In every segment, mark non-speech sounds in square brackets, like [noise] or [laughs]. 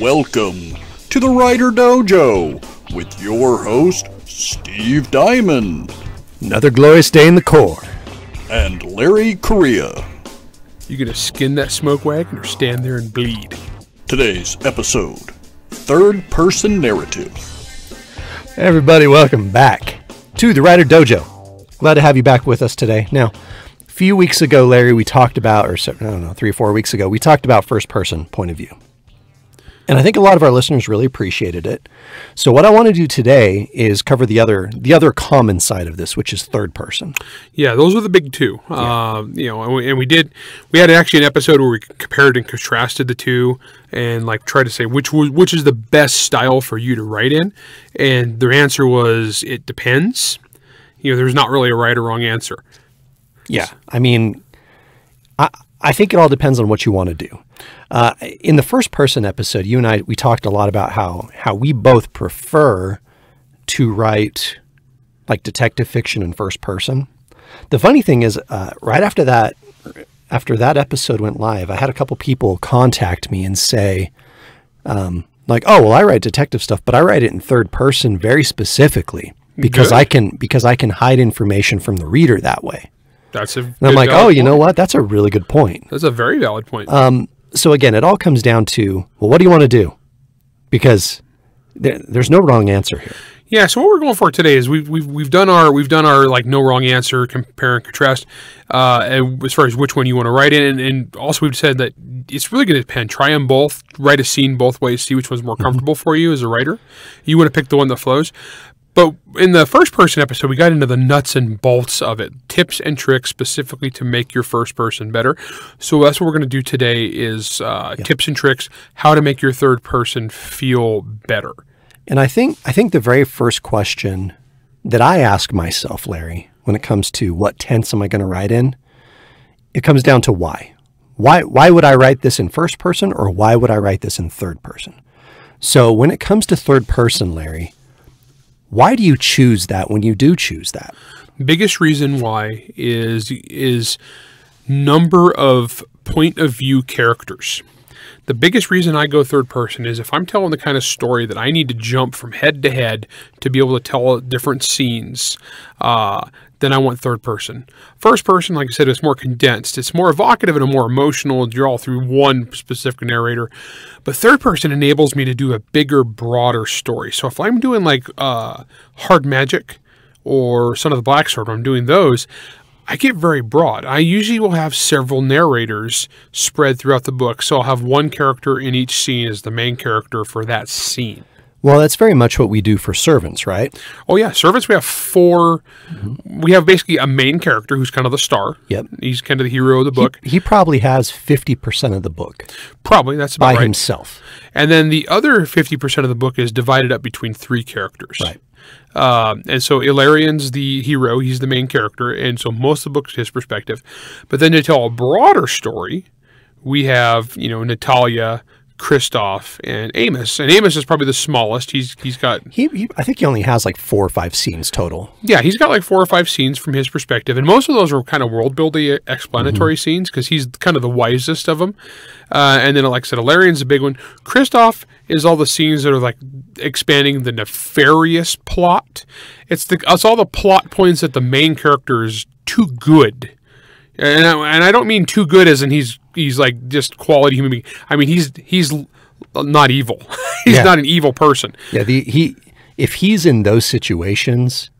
Welcome to the Writer Dojo with your host, Steve Diamond Another glorious day in the Corps. and Larry Correia. You gonna skin that smoke wagon or stand there and bleed? Today's episode Third Person Narrative. Everybody, welcome back to the Writer Dojo. Glad to have you back with us today. Now, a few weeks ago, Larry, we talked about, or I don't know, three or four weeks ago, we talked about first person point of view. And I think a lot of our listeners really appreciated it. So what I want to do today is cover the other the other common side of this, which is third person. Yeah, those are the big two. Um, you know, and we, and we did. We had actually an episode where we compared and contrasted the two, and like tried to say which was which is the best style for you to write in. And their answer was it depends. You know, there's not really a right or wrong answer. Yeah. I mean, I, I think it all depends on what you want to do. Uh, in the first person episode, you and I, we talked a lot about how, how we both prefer to write like detective fiction in first person. The funny thing is, uh, right after that, after that episode went live, I had a couple people contact me and say, um, like, oh, well, I write detective stuff, but I write it in third person very specifically because Good. I can, because I can hide information from the reader that way. That's a. And I'm like, oh, you know what? That's a really good point. That's a very valid point. So again, it all comes down to, well, what do you want to do? Because there, there's no wrong answer here. Yeah, so what we're going for today is we've we've, we've done our we've done our like no wrong answer compare and contrast uh, and as far as which one you want to write in, and, and also we've said that it's really going to depend. Try them both, write a scene both ways, see which one's more comfortable for you as a writer. You want to pick the one that flows. But in the first person episode, we got into the nuts and bolts of it, tips and tricks specifically to make your first person better. So that's what we're going to do today is uh, tips and tricks how to make your third person feel better. And I think I think the very first question that I ask myself, Larry, when it comes to what tense am I going to write in, it comes down to why. Why why would I write this in first person or why would I write this in third person? So when it comes to third person, Larry, why do you choose that when you do choose that? biggest reason why is is number of point of view characters. The biggest reason I go third person is if I'm telling the kind of story that I need to jump from head to head to be able to tell different scenes, uh, then I want third person. First person, like I said, is more condensed. It's more evocative and more emotional. You're all through one specific narrator. But third person enables me to do a bigger, broader story. So if I'm doing like uh, hard magic, or Son of the Black Sword, I'm doing those, I get very broad. I usually will have several narrators spread throughout the book, so I'll have one character in each scene as the main character for that scene. Well, that's very much what we do for servants, right? Oh yeah, servants. We have 4 We have basically a main character who's kind of the star. Yep. He's kind of the hero of the book. He probably has 50% of the book Probably that's about by right. himself. And then the other fifty percent of the book is divided up between three characters. Right. Um, and so Ilarian's the hero; he's the main character, and so most of the book is his perspective. But then to tell a broader story, we have you know Natalia, Kristoff, and Amos. And Amos is probably the smallest. He's he's got He, he I think he only has like four or five scenes total. yeah, he's got like four or five scenes from his perspective, and most of those are kind of world building, explanatory scenes because he's kind of the wisest of them. Uh, and then, like I said, Ilarian's a big one. Kristoff is all the scenes that are like expanding the nefarious plot. It's the it's all the plot points that the main character is too good. And I, and I don't mean too good as in he's he's like just quality human being. I mean he's he's not evil. [laughs] he's Yeah. not an evil person. Yeah, the he if he's in those situations,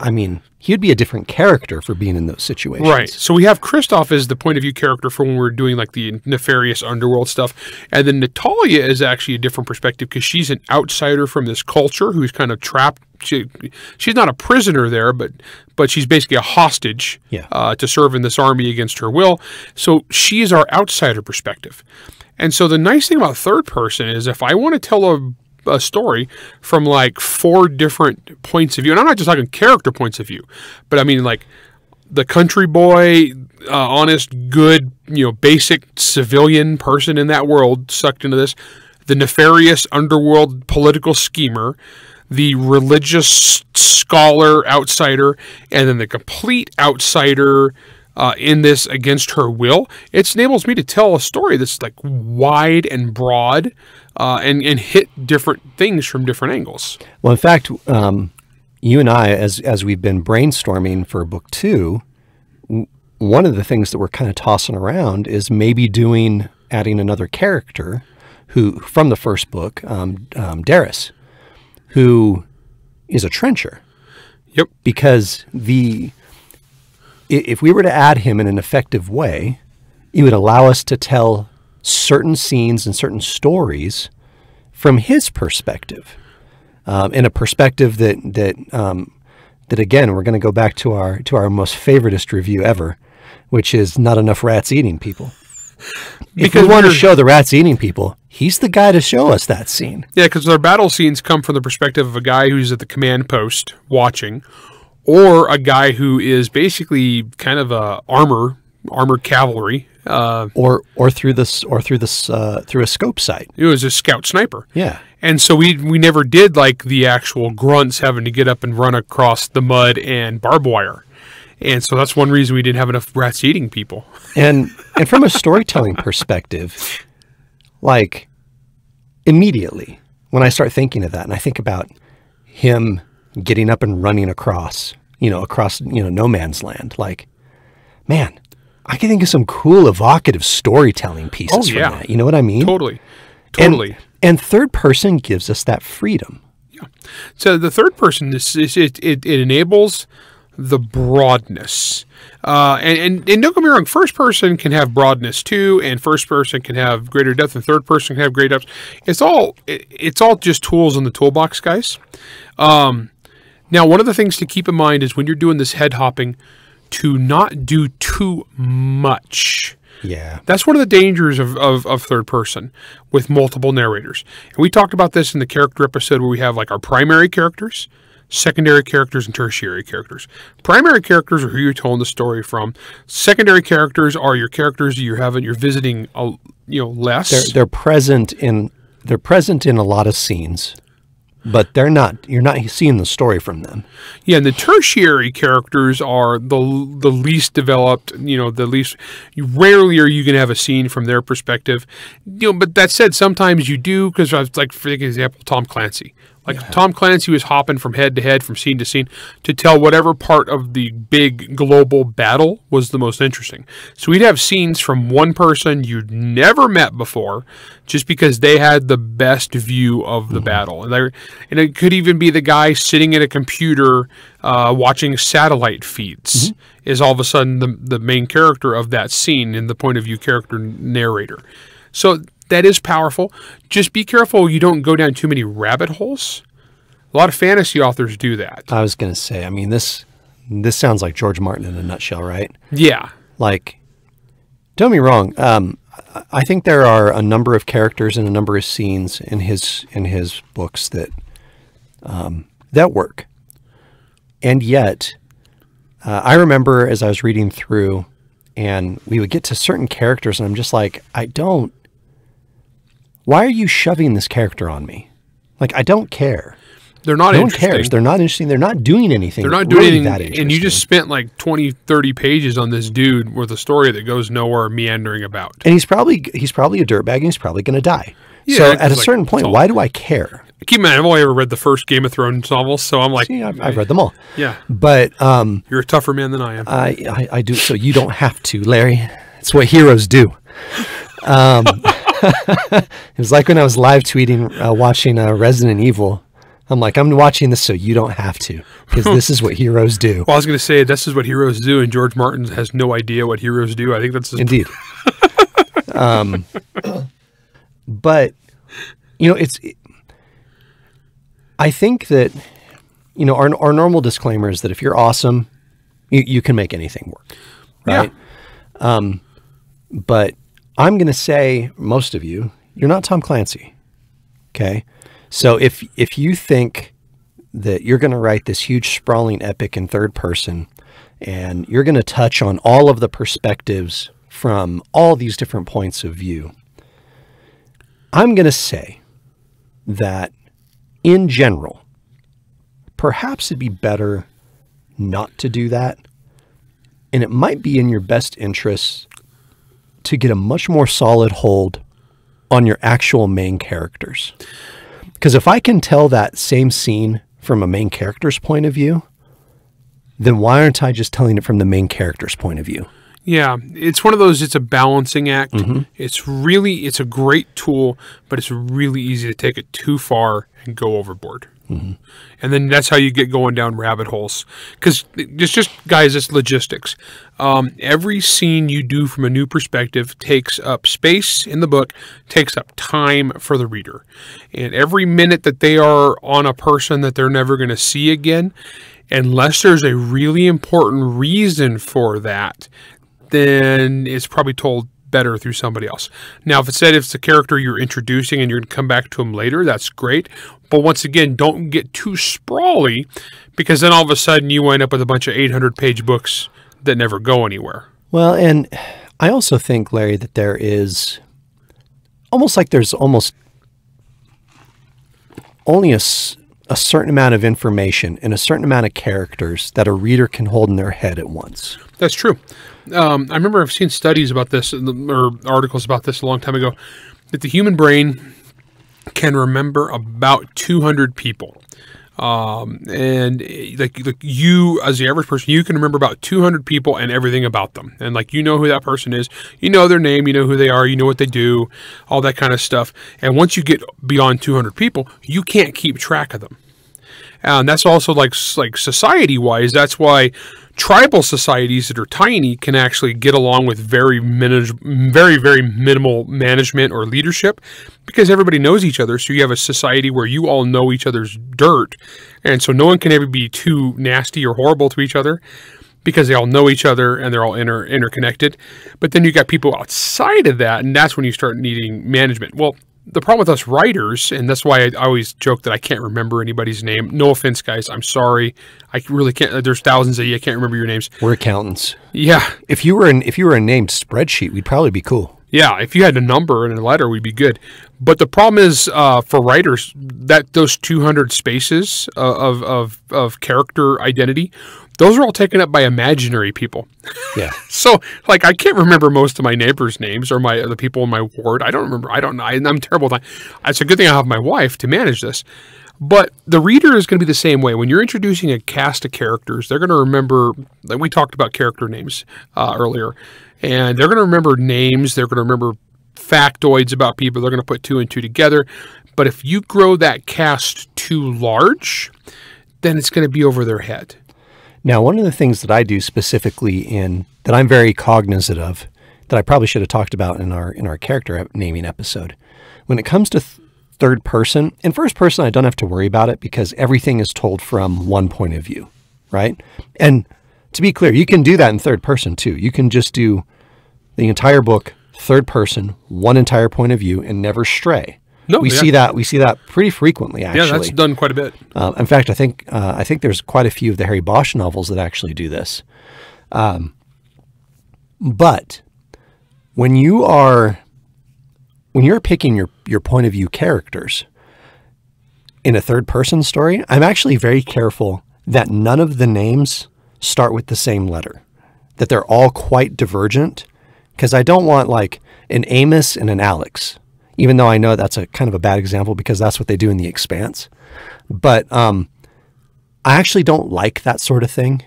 I mean, he'd be a different character for being in those situations. Right. So we have Kristoff as the point of view character for when we're doing like the nefarious underworld stuff. And then Natalia is actually a different perspective because she's an outsider from this culture who's kind of trapped. She, she's not a prisoner there, but but she's basically a hostage Yeah. uh, to serve in this army against her will. So she's our outsider perspective. And so the nice thing about third person is if I want to tell a a story from like four different points of view, and I'm not just talking character points of view, but I mean like the country boy, uh, honest, good, you know, basic civilian person in that world sucked into this, the nefarious underworld political schemer, the religious scholar outsider, and then the complete outsider uh, in this against her will, it enables me to tell a story that's like wide and broad uh, and, and hit different things from different angles. Well, in fact, um, you and I, as, as we've been brainstorming for book two, one of the things that we're kind of tossing around is maybe doing, adding another character who, from the first book, um, um, Darius, who is a trencher. Yep. because the if we were to add him in an effective way, it would allow us to tell certain scenes and certain stories from his perspective, um, in a perspective that that um, that again we're going to go back to our to our most favoritist review ever, which is not enough rats eating people. if Because we want to show the rats eating people, he's the guy to show us that scene. Yeah, because our battle scenes come from the perspective of a guy who's at the command post watching, or a guy who is basically kind of a armor, armored cavalry. Uh, Or, or through this, or through this, uh, through a scope sight. it was a scout sniper. Yeah, And so we we never did like the actual grunts having to get up and run across the mud and barbed wire. And so that's one reason we didn't have enough rats eating people. [laughs] and and from a storytelling perspective like immediately when i start thinking of that and i think about him getting up and running across you know across you know no man's land like man i can think of some cool evocative storytelling pieces Oh, from that you know what i mean Totally. Totally. and, third person gives us that freedom Yeah. So the third person is, is it, it, it enables the broadness. Uh, and, and, and don't get me wrong, first person can have broadness too, and first person can have greater depth, and third person can have greater depth. It's all it, it's all just tools in the toolbox, guys. Um, now, one of the things to keep in mind is when you're doing this head hopping, to not do too much. yeah That's one of the dangers of, of, of third person with multiple narrators. And we talked about this in the character episode where we have like our primary characters, secondary characters, and tertiary characters. Primary characters are who you're telling the story from. Secondary characters are your characters you're having you're visiting a, you know less. they're, they're present in they're present in a lot of scenes but they're not you're not seeing the story from them Yeah, and the tertiary characters are the the least developed. You know, the least. Rarely are you going to have a scene from their perspective. You know, but that said, sometimes you do because, like for example, Tom Clancy. Like Tom Clancy was hopping from head to head, from scene to scene, to tell whatever part of the big global battle was the most interesting. So we'd have scenes from one person you'd never met before, just because they had the best view of the battle, and they and it could even be the guy sitting at a computer uh, watching satellite feeds is all of a sudden the the main character of that scene and the point of view character narrator. So that is powerful. Just be careful you don't go down too many rabbit holes. A lot of fantasy authors do that. I was going to say, I mean, this this sounds like George Martin in a nutshell, right? Yeah. Like, don't me wrong. Um, I- I think there are a number of characters and a number of scenes in his in his books that um, that work, and yet uh, I remember as I was reading through, and we would get to certain characters, and I'm just like, I don't. Why are you shoving this character on me? Like, I don't care. They're not No one interesting. cares. They're not interesting. They're not doing anything. They're not doing really anything, that and you just spent like 20, 30 pages on this dude with a story that goes nowhere, meandering about. and he's probably he's probably a dirtbag and he's probably going to die. Yeah, so at a like- certain point, all- why do I care? Keep in mind, I've only ever read the first Game of Thrones novels, so I'm like, See, I've, I've read them all, yeah, but um, you're a tougher man than I am. I, I I do so you don't have to, Larry. It's what heroes do. Um, [laughs] [laughs] it was like when I was live tweeting, uh, watching uh, Resident Evil. I'm like, I'm watching this so you don't have to, because [laughs] this is what heroes do. well, I was going to say this is what heroes do, and George Martin has no idea what heroes do. I think that's his Indeed. [laughs] um, but you know, it's. I think that you know our our normal disclaimer is that if you're awesome, you, you can make anything work, right? Um, but I'm going to say most of you, you're not Tom Clancy. Okay, so if if you think that you're going to write this huge sprawling epic in third person and you're going to touch on all of the perspectives from all these different points of view. I'm going to say that in general, perhaps it'd be better not to do that and it might be in your best interest to get a much more solid hold on your actual main characters. Because if I can tell that same scene from a main character's point of view, then why aren't I just telling it from the main character's point of view? Yeah, it's one of those. It's a balancing act. Mm-hmm. It's really, it's a great tool, but it's really easy to take it too far and go overboard. And then that's how you get going down rabbit holes. Because it's just, guys, it's logistics. Um, every scene you do from a new perspective takes up space in the book, takes up time for the reader. And every minute that they are on a person that they're never going to see again, unless there's a really important reason for that, then it's probably told better through somebody else. Now, if it said if it's the character you're introducing and you're going to come back to him later, that's great. But once again, don't get too sprawly because then all of a sudden you wind up with a bunch of 800 page books that never go anywhere. Well, and I also think, Larry, that there is almost like there's almost only a, a certain amount of information and a certain amount of characters that a reader can hold in their head at once. That's true. Um, I remember I've seen studies about this or articles about this a long time ago that the human brain can remember about 200 people. Um, and eh, like, like you, as the average person, you can remember about 200 people and everything about them. And like, you know who that person is, you know their name, you know who they are, you know what they do, all that kind of stuff. And once you get beyond 200 people, you can't keep track of them. And that's also like like society wise. That's why tribal societies that are tiny can actually get along with very manage, very very minimal management or leadership because everybody knows each other. So you have a society where you all know each other's dirt, and so no one can ever be too nasty or horrible to each other because they all know each other and they're all inter- interconnected. But then you got people outside of that, and that's when you start needing management. Well, the problem with us writers, and that's why I always joke that I can't remember anybody's name. No offense, guys. I'm sorry. I really can't. There's thousands of you. I can't remember your names. We're accountants. Yeah, If you were an if you were a named spreadsheet, we'd probably be cool. yeah. If you had a number and a letter, we'd be good. But the problem is uh, for writers that those 200 spaces uh, of, of of character identity, those are all taken up by imaginary people. Yeah. [laughs] So, like, I can't remember most of my neighbors' names or my the people in my ward. I don't remember. I don't know. I, I'm terrible. At that. It's a good thing I have my wife to manage this. But the reader is going to be the same way. When you're introducing a cast of characters, they're going to remember. Like we talked about character names uh, earlier, and they're going to remember names. They're going to remember factoids about people. They're going to put two and two together. But if you grow that cast too large, then it's going to be over their head. Now, one of the things that I do specifically in that I'm very cognizant of that I probably should have talked about in our in our character naming episode, when it comes to th- third person and first person, I don't have to worry about it because everything is told from one point of view, right? And to be clear, you can do that in third person too. You can just do the entire book third person, one entire point of view, and never stray. No, we yeah. see that we see that pretty frequently. Actually, Yeah, that's done quite a bit. um, in fact, I think uh, I think there's quite a few of the Harry Bosch novels that actually do this. Um, but when you are when you're picking your your point of view characters in a third person story, I'm actually very careful that none of the names start with the same letter, that they're all quite divergent, because I don't want like an Amos and an Alex, even though I know that's a kind of a bad example because that's what they do in The Expanse. But um, I actually don't like that sort of thing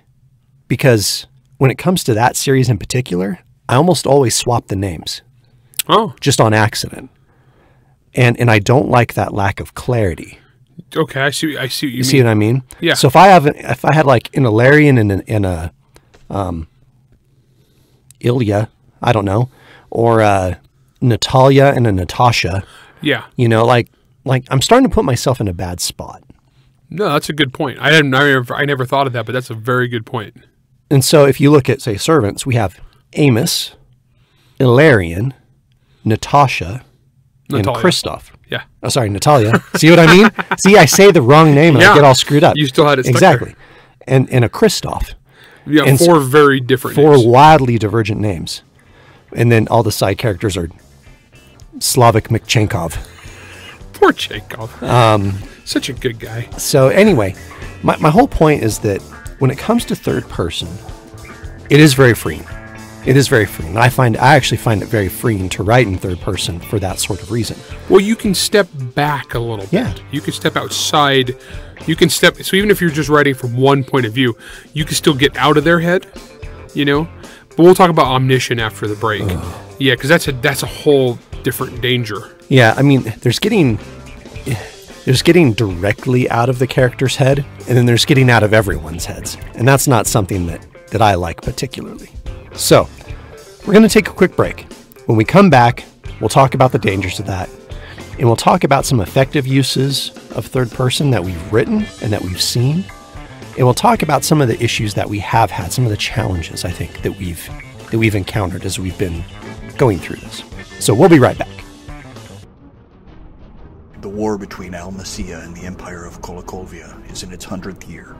because when it comes to that series in particular, I almost always swap the names Oh, just on accident. And and I don't like that lack of clarity. okay. I see. I see what you, You mean. see what I mean? Yeah. So if I have if I had like an Ilarian and an, and a um, Ilya, I don't know, or uh, Natalia and a Natasha, yeah. you know, like like I'm starting to put myself in a bad spot. No, that's a good point. I hadn't. I never, I never thought of that, but that's a very good point. And so if you look at say servants, we have Amos, Ilarian, Natasha, and Natalia. Christoph. Yeah. Oh, sorry, Natalia. See what I mean? [laughs] See, I say the wrong name and Yeah. I get all screwed up. You still had it stuck exactly, there. and and a Christoph. Yeah. And four very different. Four names. wildly divergent names, and then all the side characters are Slavic Mikchenkov. Poor Chekhov. Um, Such a good guy. So anyway, my my whole point is that when it comes to third person, It is very freeing. It is very freeing. I find I actually find it very freeing to write in third person for that sort of reason. Well, you can step back a little bit. Yeah. You can step outside. You can step. So even if you're just writing from one point of view, you can still get out of their head. You know. But we'll talk about omniscient after the break. Yeah, because that's a that's a whole different danger. Yeah, I mean, there's getting there's getting directly out of the character's head, and then there's getting out of everyone's heads, and that's not something that that I like particularly. So, we're going to take a quick break. When we come back, we'll talk about the dangers of that, and we'll talk about some effective uses of third person that we've written and that we've seen, and we'll talk about some of the issues that we have had, some of the challenges I think that we've that we've encountered as we've been going through this. So, we'll be right back. The war between Almasia and the Empire of Kolokovia is in its hundredth year.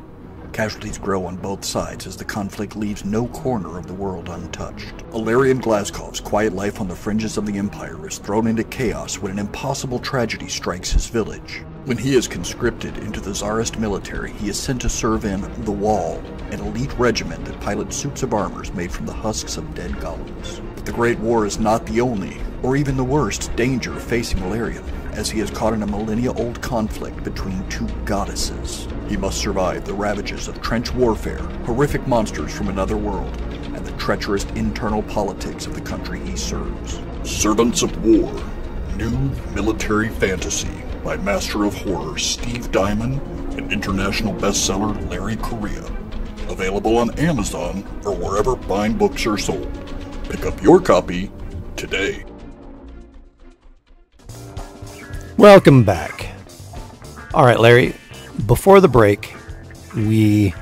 Casualties grow on both sides as the conflict leaves no corner of the world untouched. Ilarian Glaskov's quiet life on the fringes of the Empire is thrown into chaos when an impossible tragedy strikes his village. When he is conscripted into the Tsarist military, he is sent to serve in The Wall, an elite regiment that pilots suits of armors made from the husks of dead golems. But the Great War is not the only, or even the worst, danger facing Ilarian, as he is caught in a millennia-old conflict between two goddesses. He must survive the ravages of trench warfare, horrific monsters from another world, and the treacherous internal politics of the country he serves. Servants of War, new military fantasy by Master of Horror Steve Diamond and international bestseller Larry Correia. Available on Amazon or wherever fine books are sold. Pick up your copy today. Welcome back. All right, Larry. Before the break, we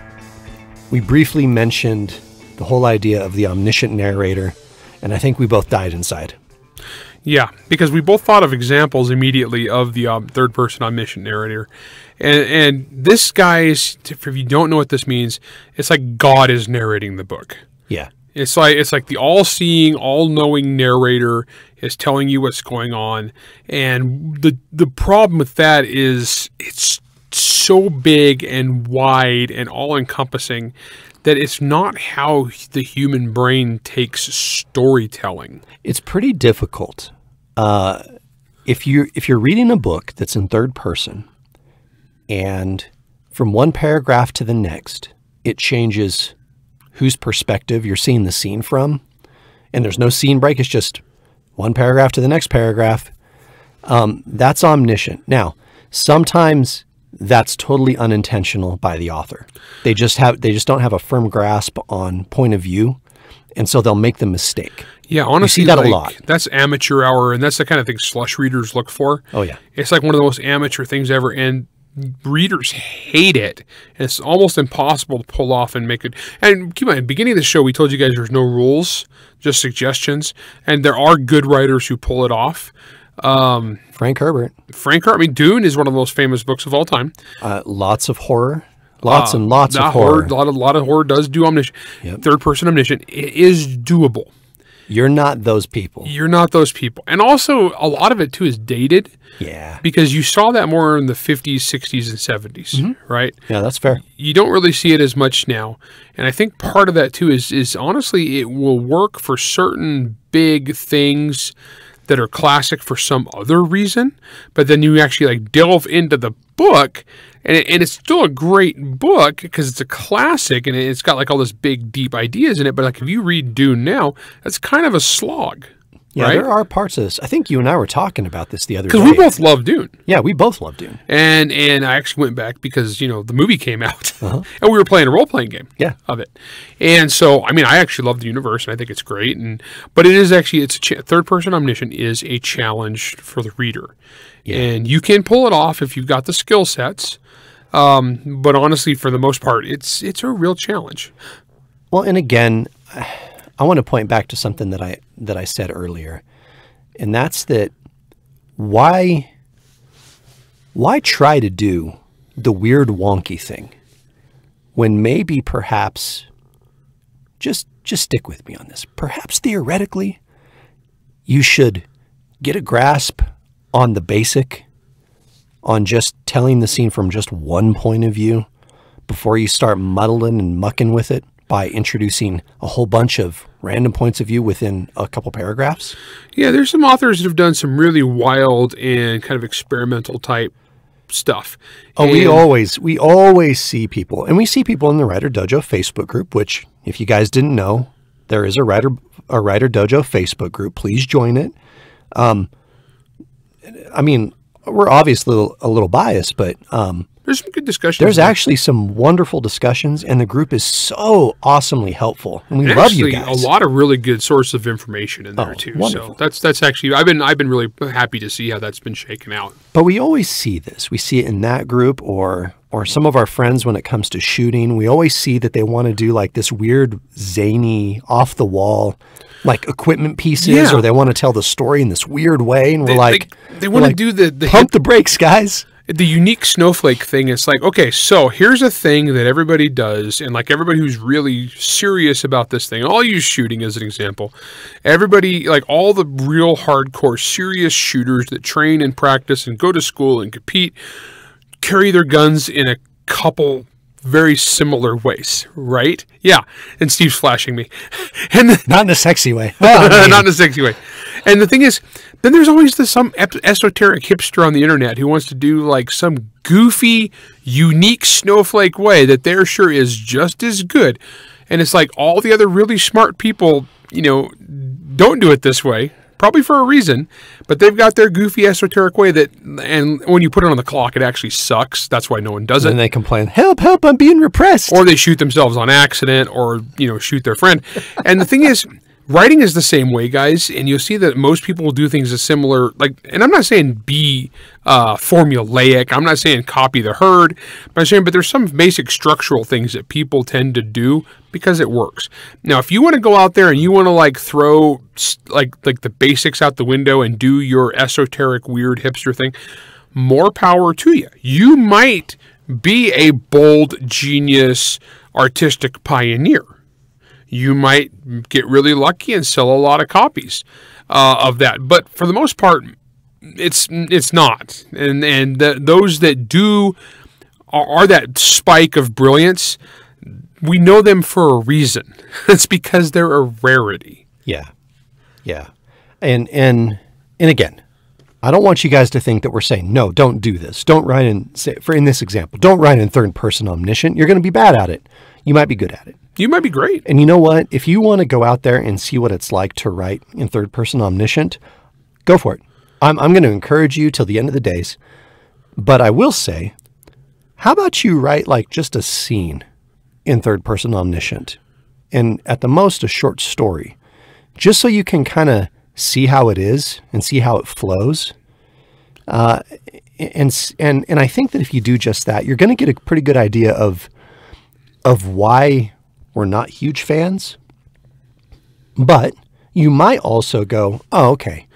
we briefly mentioned the whole idea of the omniscient narrator, and I think we both died inside. Yeah, because we both thought of examples immediately of the um, third person omniscient narrator. And, and this guy is, if you don't know what this means, it's like God is narrating the book. Yeah. It's like it's like the all-seeing, all-knowing narrator is telling you what's going on, and the the problem with that is it's so big and wide and all-encompassing that it's not how the human brain takes storytelling. It's pretty difficult. Uh, if you if you're reading a book that's in third person, and from one paragraph to the next, it changes whose perspective you're seeing the scene from, and there's no scene break. It's just one paragraph to the next paragraph. Um, that's omniscient. Now, sometimes that's totally unintentional by the author. They just have they just don't have a firm grasp on point of view, and so they'll make the mistake. Yeah, honestly, see that a lot. That's amateur hour, and that's the kind of thing slush readers look for. Oh yeah. It's like one of the most amateur things ever, and readers hate it. And it's almost impossible to pull off and make it. And keep in mind, beginning of the show, we told you guys there's no rules, just suggestions, and there are good writers who pull it off. Um, Frank Herbert. Frank, Herbert- I mean, Dune is one of the most famous books of all time. Uh, lots of horror. Lots and lots of horror. A lot of, lot of horror does do omniscient. Yep. Third person omniscient it is doable. You're not those people. You're not those people. And also, a lot of it too is dated Yeah. because you saw that more in the 50s, 60s, and 70s, Mm-hmm. right? Yeah, that's fair. You don't really see it as much now. And I think part of that too is is honestly it will work for certain big things that are classic for some other reason, but then you actually like delve into the book and, it, and it's still a great book because it's a classic and it's got like all this big deep ideas in it, but like if you read Dune now, that's kind of a slog. Yeah, right? there are parts of this. I think you and I were talking about this the other day. Because we both love Dune. yeah, we both love Dune. And and I actually went back because you know the movie came out, [laughs] and we were playing a role playing game. Yeah. of it. And so I mean, I actually love the universe, and I think it's great. And but it is actually it's a third person omniscient is a challenge for the reader, Yeah. and you can pull it off if you've got the skill sets. Um, but honestly, for the most part, it's it's a real challenge. Well, and again, I want to point back to something that I that I said earlier, and that's that why why try to do the weird wonky thing when maybe perhaps just just stick with me on this. Perhaps theoretically you should get a grasp on the basic on just telling the scene from just one point of view before you start muddling and mucking with it by introducing a whole bunch of random points of view within a couple paragraphs. Yeah, there's some authors that have done some really wild and kind of experimental type stuff. Oh, we always we always see people, and we see people in the Writer Dojo Facebook group. Which, if you guys didn't know, there is a Writer a Writer Dojo Facebook group. Please join it. Um, I mean, we're obviously a little, a little biased, but um, there's some good discussions. there's there. actually some wonderful discussions, and the group is so awesomely helpful, and we And love you actually guys. a lot of really good source of information in there Oh, too. wonderful. So that's that's actually I've been I've been really happy to see how that's been shaken out. But we always see this. We see it in that group or or some of our friends when it comes to shooting. We always see that they want to do like this weird zany off the wall like equipment pieces Yeah. or they want to tell the story in this weird way and we're They, like they, we're want to like, do the the pump the brakes guys. The unique snowflake thing it's like okay so here's a thing that everybody does and like everybody who's really serious about this thing i'll use shooting as an example everybody like all the real hardcore serious shooters that train and practice and go to school and compete carry their guns in a couple very similar ways right yeah and steve's flashing me [laughs] and the, Not in a sexy way. Well, I mean, not in a sexy way. And the thing is, then there's always this some esoteric hipster on the internet who wants to do like some goofy, unique snowflake way that they're sure is just as good. And it's like all the other really smart people, you know, don't do it this way. Probably for a reason, but they've got their goofy esoteric way that, and when you put it on the clock, it actually sucks. That's why no one does it and they complain, "Help, help, I'm being repressed." or they shoot themselves on accident or you know shoot their friend and the thing is writing is the same way guys and you'll see that most people do things a similar like and i'm not saying be uh, formulaic i'm not saying copy the herd but i'm saying but there's some basic structural things that people tend to do because it works now if you want to go out there and you want to like throw like like the basics out the window and do your esoteric weird hipster thing more power to you. You might be a bold genius artistic pioneer. You might get really lucky and sell a lot of copies uh, of that, but for the most part, it's it's not. And and the, those that do are, are that spike of brilliance. We know them for a reason. [laughs] It's because they're a rarity. Yeah. Yeah. And and and again, I don't want you guys to think that we're saying no, don't do this. Don't write in say for in this example, don't write in third person omniscient. You're going to be bad at it. You might be good at it. You might be great. And you know what? If you want to go out there and see what it's like to write in third person omniscient, go for it. I'm I'm going to encourage you till the end of the days. But I will say, how about you write like just a scene in third person omniscient and at the most a short story just so you can kind of see how it is and see how it flows. Uh, and and and I think that if you do just that, you're going to get a pretty good idea of of why we're not huge fans. But you might also go, "Oh, okay.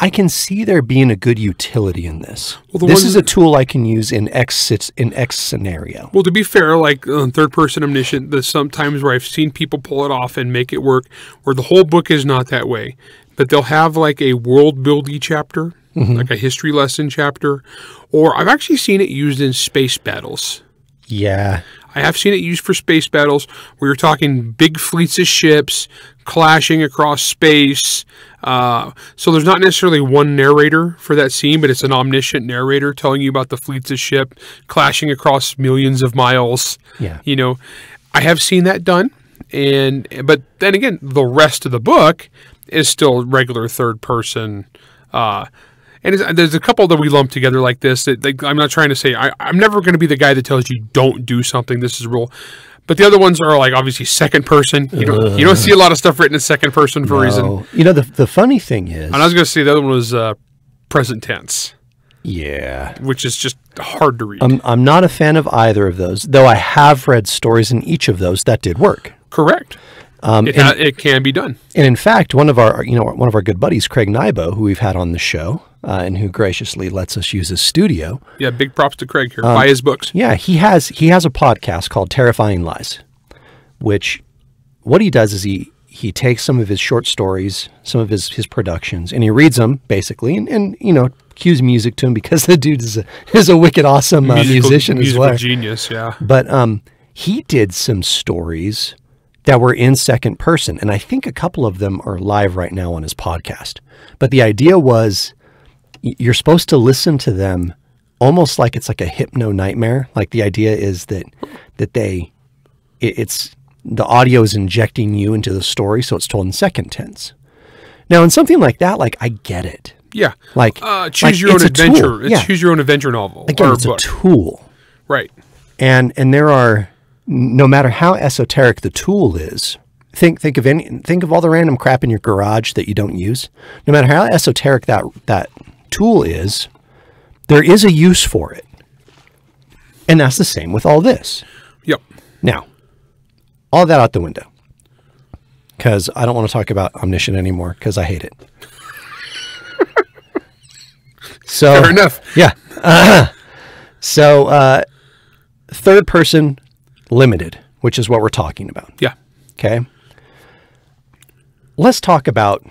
I can see there being a good utility in this. Well, this is a tool I can use in X in X scenario." Well, to be fair, like uh, third person omniscient, there's sometimes where I've seen people pull it off and make it work, where the whole book is not that way, but they'll have like a world building chapter, like a history lesson chapter, or I've actually seen it used in space battles. Yeah. I have seen it used for space battles where you're talking big fleets of ships clashing across space. Uh, so there's not necessarily one narrator for that scene, but it's an omniscient narrator telling you about the fleets of ship clashing across millions of miles. Yeah. You know, I have seen that done, and but then again, the rest of the book is still regular third person. Uh, and there's a couple that we lump together like this. That like, I'm not trying to say I, I'm never going to be the guy that tells you don't do something. This is a rule. But the other ones are like obviously second person. You don't you don't see a lot of stuff written in second person for a reason. You know the the funny thing is, And I was going to say the other one was uh, present tense, yeah, which is just hard to read. I'm I'm not a fan of either of those, though I have read stories in each of those that did work. Correct. Um, It, and, ha- it can be done. and in fact, one of our you know one of our good buddies, Craig Nybo, who we've had on the show, uh, and who graciously lets us use his studio. Yeah, big props to Craig Um, here. Buy his books. Yeah, he has he has a podcast called Terrifying Lies, which what he does is he he takes some of his short stories, some of his his productions, and he reads them basically, and, and you know cues music to him because [laughs] the dude is a is a wicked awesome uh, Musical- musician as well. genius. Yeah. But um, he did some stories that were in second person. And I think a couple of them are live right now on his podcast. But the idea was you're supposed to listen to them almost like it's like a hypno nightmare. Like the idea is that that they it, it's the audio is injecting you into the story, so it's told in second tense. Now, in something like that, like I get it. Yeah. Like Uh, choose like, your own adventure. It's Yeah. choose your own adventure novel Again, it's book. a tool. right. and and there are no matter how esoteric the tool is think think of any think of all the random crap in your garage that you don't use no matter how esoteric that that tool is there is a use for it and that's the same with all this Yep. now all that out the window because i don't want to talk about omniscient anymore because i hate it [laughs] so Fair enough. yeah. [clears throat] So, uh, third person limited, which is what we're talking about. Yeah. Okay. Let's talk about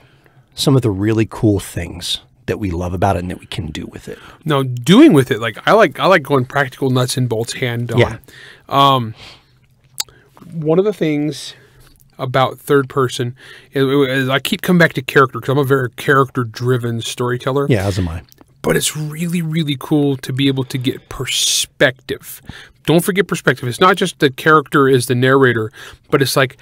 some of the really cool things that we love about it and that we can do with it. Now, doing with it, like I like, I like going practical nuts and bolts hand on. Yeah. Um, one of the things about third person is, is I keep coming back to character because I'm a very character driven storyteller. Yeah, as am I. but it's really really cool to be able to get perspective don't forget perspective it's not just the character is the narrator but it's like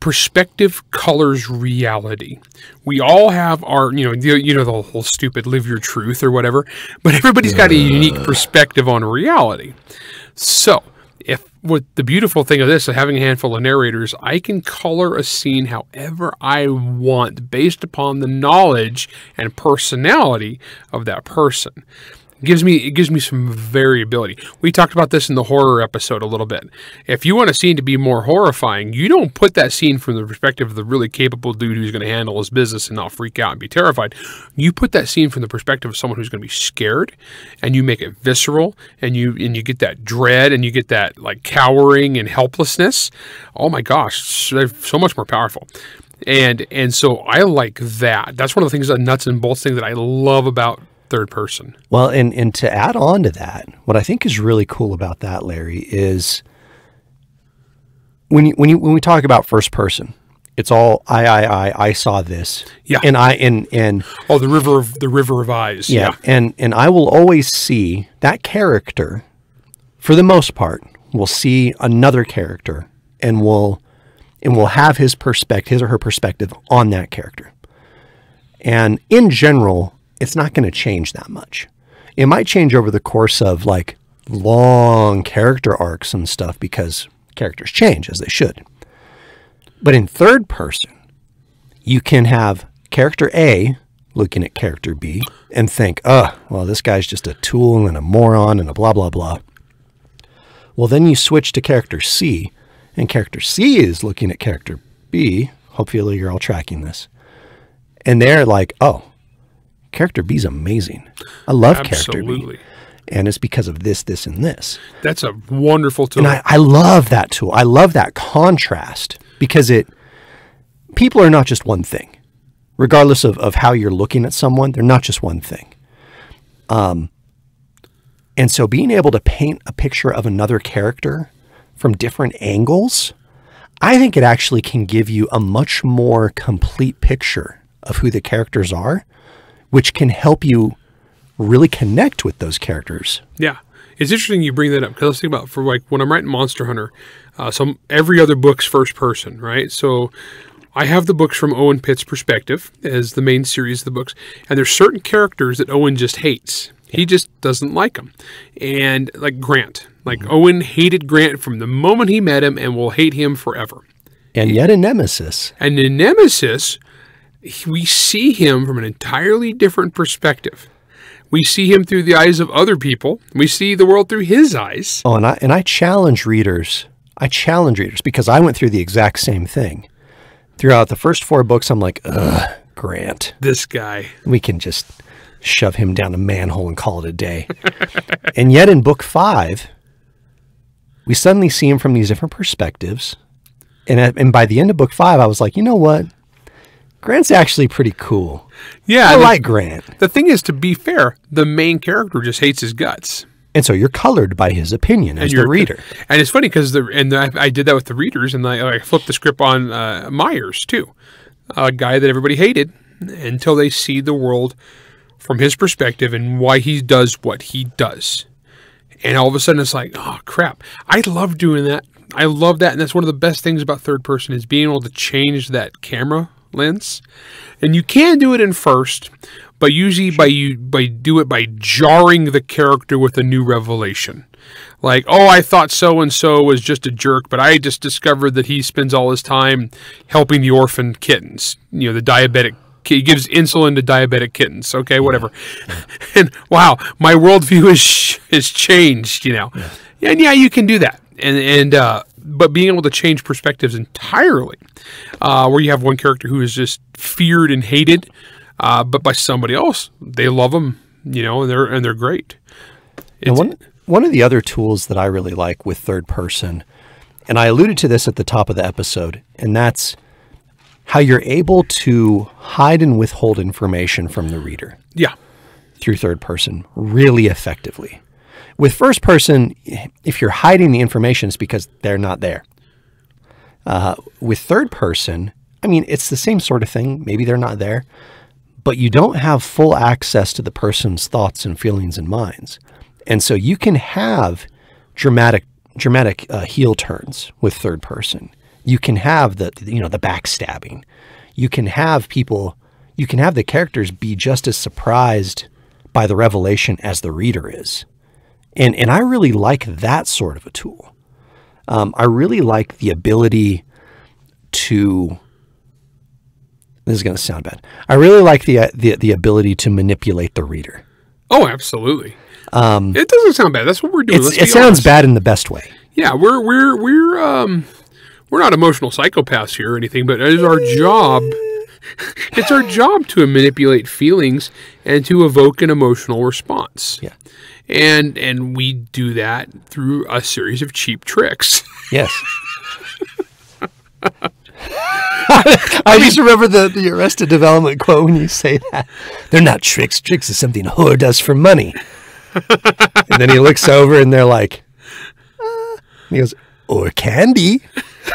perspective colors reality. We all have our you know you, you know the whole stupid live your truth or whatever but everybody's got a unique perspective on reality. So if what the beautiful thing of this of having a handful of narrators i can color a scene however i want based upon the knowledge and personality of that person Gives me it gives me some variability. We talked about this in the horror episode a little bit. If you want a scene to be more horrifying you don't put that scene from the perspective of the really capable dude who's going to handle his business and not freak out and be terrified. You put that scene from the perspective of someone who's going to be scared and you make it visceral and you and you get that dread and you get that like cowering and helplessness. Oh my gosh so, so much more powerful. And and so i like that. That's one of the things that nuts and bolts thing that i love about third person Well, and, and to add on to that, what I think is really cool about that, Larry, is when you, when you, when we talk about first person, it's all I, I, I, I saw this. Yeah. And I, and, and oh the river of the river of eyes Yeah, and and I will always see that character, for the most part, will see another character and will and will have his perspective, his or her perspective on that character. And in general, it's not going to change that much. It might change over the course of like long character arcs and stuff because characters change as they should. But in third person, you can have character A looking at character B and think, oh, well, this guy's just a tool and a moron and a blah, blah, blah. Well, then you switch to character C, and character C is looking at character B. Hopefully, you're all tracking this. And they're like, oh, character B is amazing. I love character B. And it's because of this, this, and this. that's a wonderful tool And I, I love that tool. I love that contrast because it people are not just one thing. Regardless of, of how you're looking at someone, they're not just one thing. Um and so being able to paint a picture of another character from different angles, I think it actually can give you a much more complete picture of who the characters are, which can help you really connect with those characters. Yeah, it's interesting you bring that up because I was thinking about for like when I'm writing Monster Hunter, uh, some every other book's first person, right? So I have the books from Owen Pitt's perspective as the main series of the books, and there's certain characters that Owen just hates. He just doesn't like them, and like Grant, like Owen hated Grant from the moment he met him, and will hate him forever. And yet a nemesis. And in Nemesis, we see him from an entirely different perspective. We see him through the eyes of other people. We see the world through his eyes. Oh, and I and I challenge readers. I challenge readers because I went through the exact same thing. Throughout the first four books, I'm like, ugh, Grant. This guy. We can just shove him down a manhole and call it a day. [laughs] and yet in book five, we suddenly see him from these different perspectives. And, at, and by the end of book five, I was like, you know what? Grant's actually pretty cool. Yeah. I the- like Grant. The thing is, to be fair, the main character just hates his guts. And so you're colored by his opinion as the reader. And it's funny because the and I, I did that with the readers, and I, I flipped the script on uh, Myers too, a guy that everybody hated until they see the world from his perspective and why he does what he does. And all of a sudden, it's like, oh crap! I love doing that. I love that, and that's one of the best things about third person is being able to change that camera lens. And you can do it in first, but usually by you by do it by jarring the character with a new revelation. Like, oh, I thought so and so was just a jerk, but I just discovered that he spends all his time helping the orphan kittens. You know, the diabetic. He gives insulin to diabetic kittens. Okay, whatever. [laughs] and wow, my worldview is is changed. You know, and yeah, you can do that. And and uh, but being able to change perspectives entirely, uh, where you have one character who is just feared and hated, uh, but by somebody else, they love them. You know, and they're and they're great. And one one of the other tools that I really like with third person, and I alluded to this at the top of the episode, and that's how you're able to hide and withhold information from the reader Yeah. through third person really effectively. With first person, if you're hiding the information, it's because they're not there. Uh, with third person, I mean, it's the same sort of thing. Maybe they're not there, but you don't have full access to the person's thoughts and feelings and minds. And so you can have dramatic, dramatic uh, heel turns with third person. You can have the, you know, the backstabbing. You can have people, you can have the characters be just as surprised by the revelation as the reader is. And, and I really like that sort of a tool. Um, I really like the ability to. This is going to sound bad. I really like the, uh, the the ability to manipulate the reader. Oh, absolutely. Um, it doesn't sound bad. That's what we're doing. It sounds honest. bad in the best way. Yeah, we're we're we're um we're not emotional psychopaths here or anything, but it is our job. [laughs] It's our job to manipulate feelings and to evoke an emotional response. Yeah. And and we do that through a series of cheap tricks. [laughs] Yes. I just remember the, the Arrested Development quote when you say that. They're not tricks. Tricks is something a whore does for money. and then he looks over and they're like, uh, he goes, or candy. [laughs]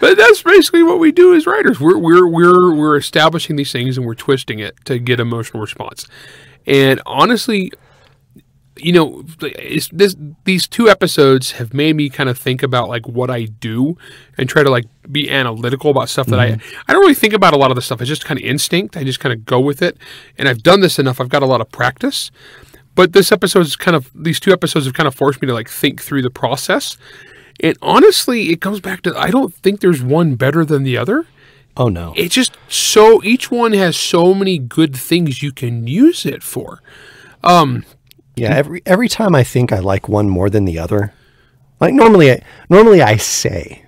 But that's basically what we do as writers. We're we're we're we're establishing these things and we're twisting it to get emotional response. And honestly, you know, it's, this these two episodes have made me kind of think about like what I do and try to like be analytical about stuff that I mm-hmm. I don't really think about a lot of the stuff. It's just kind of instinct. I just kind of go with it. And I've done this enough. I've got a lot of practice. But this episode is kind of these two episodes have kind of forced me to like think through the process. And honestly, it comes back to I don't think there's one better than the other. Oh, no. It's just so each one has so many good things you can use it for. Um, yeah, every every time I think I like one more than the other, like normally, I, normally I say,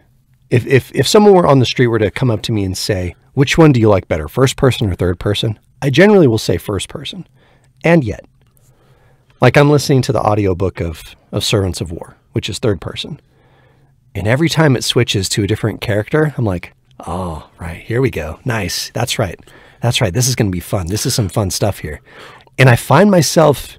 if if if someone were on the street were to come up to me and say, "Which one do you like better, first person or third person?" I generally will say first person, and yet, like I'm listening to the audiobook of of Servants of War, which is third person, and every time it switches to a different character, I'm like, "Oh, right, here we go, nice, that's right, that's right, this is going to be fun. This is some fun stuff here," and I find myself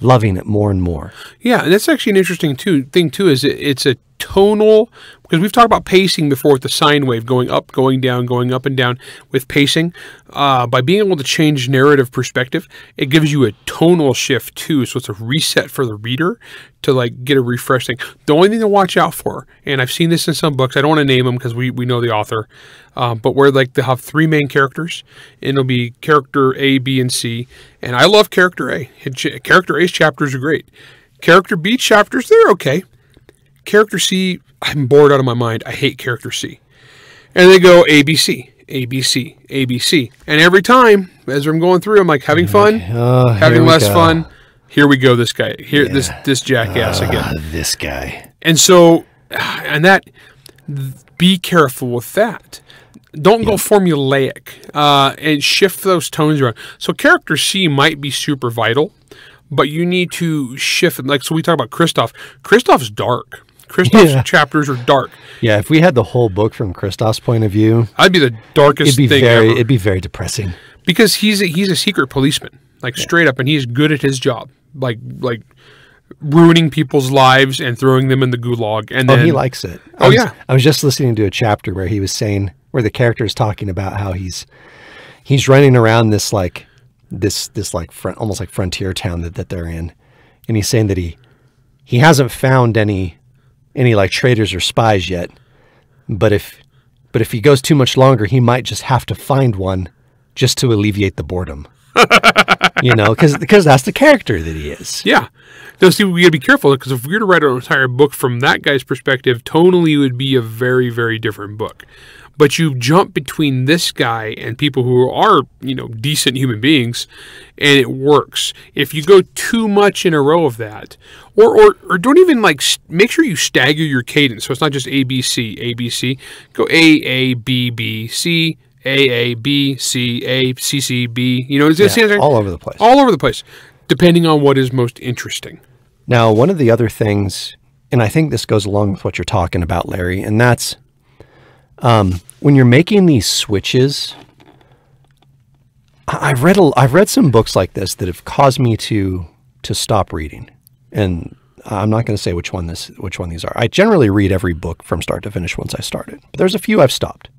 loving it more and more. Yeah, and that's actually an interesting too thing too. Is it, it's a tonal because we've talked about pacing before with the sine wave going up, going down, going up and down with pacing. Uh, by being able to change narrative perspective, it gives you a tonal shift too. So it's a reset for the reader to like get a refresh thing. The only thing to watch out for, and I've seen this in some books. I don't want to name them because we we know the author, uh, but where like they'll have three main characters, and it'll be character A, B, and C. And I love character A. Character A's chapters are great. Character B chapters, they're okay. Character C, I'm bored out of my mind. I hate character C. And they go ABC, ABC, ABC. And every time, as I'm going through, I'm like having fun, Oh, having less go. fun. Here we go, this guy. Here, this this jackass again. Ah, this guy. And so, and that, be careful with that. Don't go formulaic uh, and shift those tones around. So, character C might be super vital, but you need to shift. Like, so we talk about Christoph. Christoph's dark. Christoph's Yeah. chapters are dark. Yeah, if we had the whole book from Christoph's point of view, I'd be the darkest it'd be thing very ever it'd be very depressing. because he's a, he's a secret policeman. like straight up, and he's good at his job, like like ruining people's lives and throwing them in the gulag. And Oh, then he likes it. Oh, I was, yeah. I was just listening to a chapter where he was saying where the character is talking about how he's he's running around this like this this like front, almost like frontier town that, that they're in, and he's saying that he he hasn't found any any like traitors or spies yet, but if but if he goes too much longer, he might just have to find one just to alleviate the boredom. [laughs] you know, because because that's the character that he is. Yeah. No, see, we got to be careful because if we were to write an entire book from that guy's perspective, tonally it would be a very, very different book. But you jump between this guy and people who are, you know, decent human beings, and it works. If you go too much in a row of that, or or, or don't even like make sure you stagger your cadence, so it's not just A B C A B C. Go A A B B C A A B C A C C B. You know, it's, it's Yeah, all over the place. all over the place, depending on what is most interesting. Now, one of the other things, and I think this goes along with what you're talking about, Larry, and that's um, when you're making these switches. I- I've read a, I've read some books like this that have caused me to to stop reading, and I'm not going to say which one this which one these are. I generally read every book from start to finish once I start it, but there's a few I've stopped.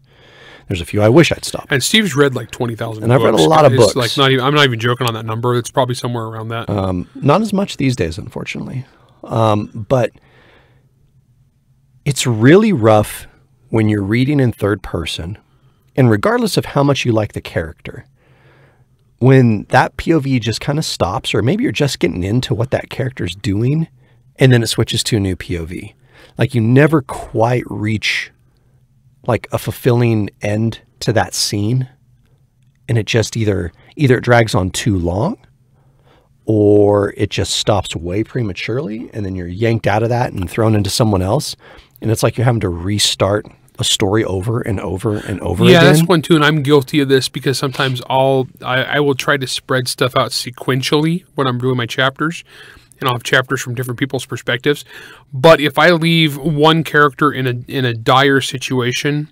There's a few I wish I'd stopped. And Steve's read like twenty thousand. And I've read a lot of It's books. Like not even. I'm not even joking on that number. It's probably somewhere around that. Um, not as much these days, unfortunately. Um, but it's really rough when you're reading in third person, and regardless of how much you like the character, when that POV just kind of stops, or maybe you're just getting into what that character's doing, and then it switches to a new POV. Like you never quite reach like a fulfilling end to that scene, and it just either either it drags on too long or it just stops way prematurely and then you're yanked out of that and thrown into someone else and it's like you're having to restart a story over and over and over yeah, again. that's one too, and I'm guilty of this because sometimes I'll I, I will try to spread stuff out sequentially when I'm doing my chapters, and I'll have chapters from different people's perspectives. But if I leave one character in a in a dire situation,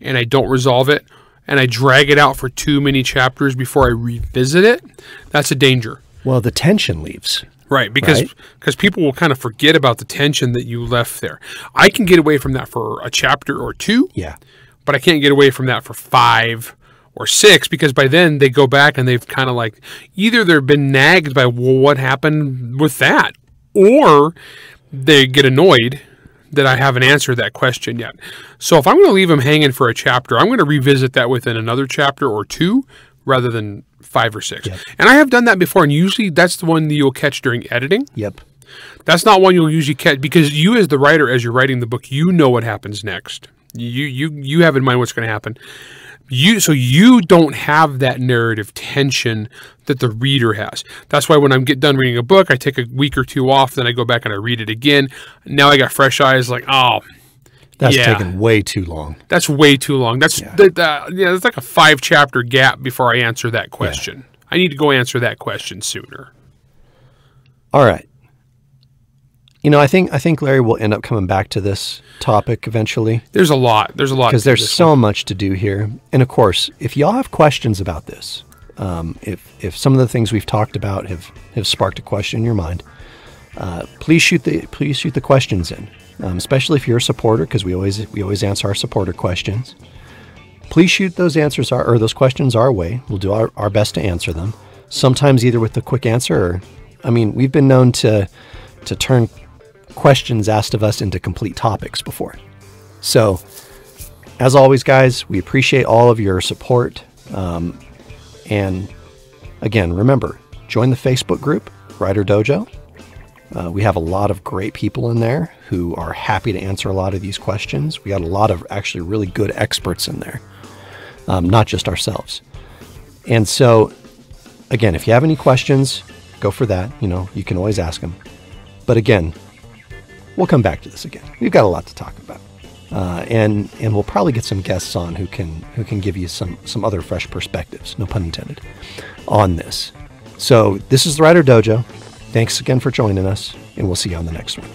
and I don't resolve it, and I drag it out for too many chapters before I revisit it, that's a danger. well, the tension leaves. Right, because Right. because people will kind of forget about the tension that you left there. I can get away from that for a chapter or two, Yeah. but I can't get away from that for five or six because by then they go back and they've kind of like either they've been nagged by well, what happened with that, or they get annoyed that I haven't answered that question yet. So if I'm going to leave them hanging for a chapter, I'm going to revisit that within another chapter or two rather than five or six. And I have done that before, and usually that's the one that you'll catch during editing. Yep. That's not one you'll usually catch because you, as the writer, as you're writing the book, you know what happens next. You you you have in mind what's going to happen. You so you don't have that narrative tension that the reader has. That's why when I'm get done reading a book, I take a week or two off, then I go back and I read it again. Now I got fresh eyes, like oh, That's Yeah. taken way too long. that's way too long. That's that, that, yeah, that's like a five chapter gap before I answer that question. I need to go answer that question sooner. All right. You know, I think I think Larry will end up coming back to this topic eventually There's a lot. There's a lot because there's so much to do here. And of course, if y'all have questions about this, um, if if some of the things we've talked about have have sparked a question in your mind, uh, please shoot the please shoot the questions in. Um, especially if you're a supporter, because we always we always answer our supporter questions. Please shoot those answers our, or those questions our way. We'll do our, our best to answer them. Sometimes either with a quick answer, or I mean, we've been known to to turn questions asked of us into complete topics before. So, as always, guys, we appreciate all of your support. Um, and again, remember, join the Facebook group, Writer Dojo. Uh, we have a lot of great people in there who are happy to answer a lot of these questions. We got a lot of actually really good experts in there, um, not just ourselves. And so, again, if you have any questions, go for that. You know, you can always ask them. But again, we'll come back to this again. We've got a lot to talk about, uh, and and we'll probably get some guests on who can who can give you some some other fresh perspectives, no pun intended, on this. So this is the Writer Dojo. Thanks again for joining us, and we'll see you on the next one.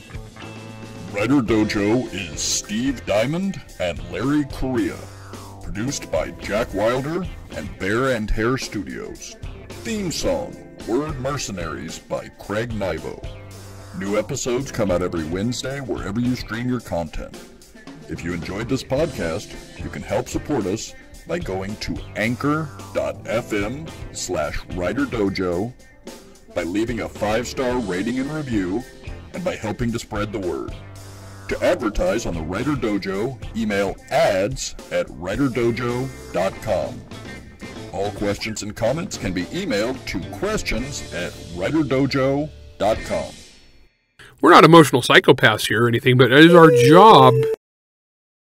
Writer Dojo is Steve Diamond and Larry Correia. Produced by Jack Wilder and Bear and Hair Studios. Theme song Word Mercenaries by Craig Nybo. New episodes come out every Wednesday wherever you stream your content. If you enjoyed this podcast, you can help support us by going to anchor.fm slash writerdojo, by leaving a five-star rating and review, and by helping to spread the word. To advertise on the Writer Dojo, email ads at writerdojo.com. All questions and comments can be emailed to questions at writerdojo.com. We're not emotional psychopaths here or anything, but it is our job